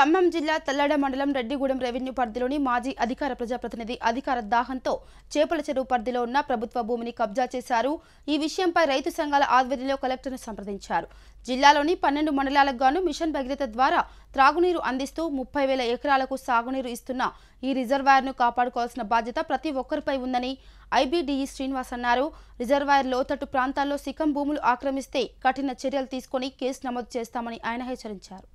ఖమ్మం జిల్లా తెల్లడ మండలం రెడ్డిగూడెం రెవెన్యూ పరిధిలోని మాజీ అధికార ప్రజాప్రతినిధి అధికార దాహంతో చేపల చెరువు పరిధిలో ఉన్న ప్రభుత్వ భూమిని కబ్జా చేశారు. ఈ విషయంపై రైతు సంఘాల ఆధ్వర్యంలో కలెక్టర్ను సంప్రదించారు. జిల్లాలోని పన్నెండు మండలాలకు గాను మిషన్ భగీరథ ద్వారా త్రాగునీరు అందిస్తూ ముప్పై వేల ఎకరాలకు సాగునీరు ఇస్తున్న ఈ రిజర్వాయర్ను కాపాడుకోవాల్సిన బాధ్యత ప్రతి ఒక్కరిపై ఉందని ఐబీడీఈ శ్రీనివాస్ అన్నారు. రిజర్వాయర్ లోతట్టు ప్రాంతాల్లో సికం భూములు ఆక్రమిస్తే కఠిన చర్యలు తీసుకొని కేసు నమోదు చేస్తామని ఆయన హెచ్చరించారు.